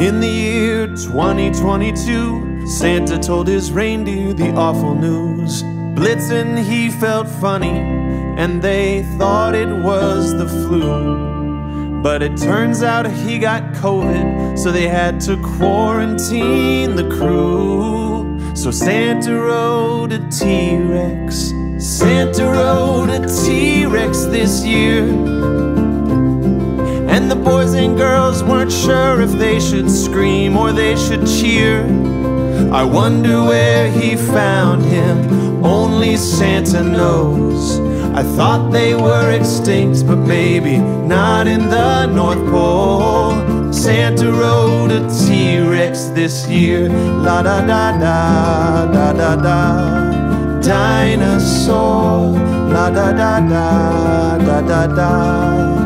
In the year 2022, Santa told his reindeer the awful news. Blitzen, he felt funny, and they thought it was the flu. But it turns out he got COVID, so they had to quarantine the crew. So Santa rode a T Rex. Santa rode a T Rex this year. The boys and girls weren't sure if they should scream or they should cheer. I wonder where he found him, only Santa knows. I thought they were extinct, but maybe not in the North Pole. Santa rode a T Rex this year. La da da da, da da da. Dinosaur. La da da da, da da da.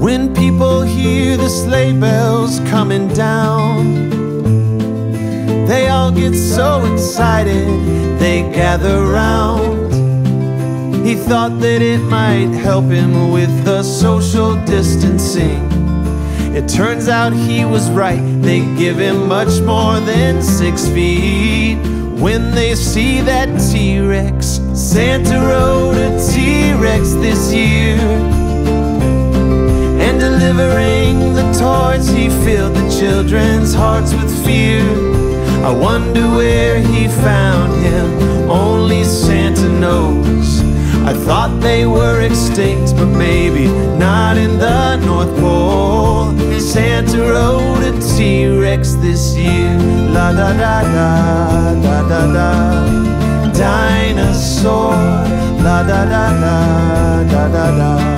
When people hear the sleigh bells coming down, they all get so excited, they gather round. He thought that it might help him with the social distancing. It turns out he was right, they give him much more than six feet. When they see that T Rex, Santa rode a T Rex this year delivering the toys, he filled the children's hearts with fear. I wonder where he found him, only Santa knows. I thought they were extinct, but maybe not in the North Pole. Santa rode a T Rex this year. La da da da, da da da. Dinosaur. La da da da, da da da.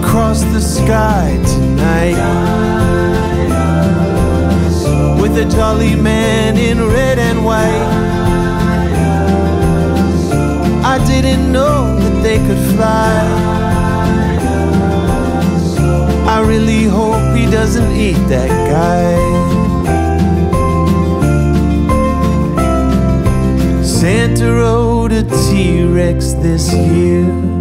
Across the sky tonight with a jolly man in red and white. I didn't know that they could fly. I really hope he doesn't eat that guy. Santa rode a T Rex this year.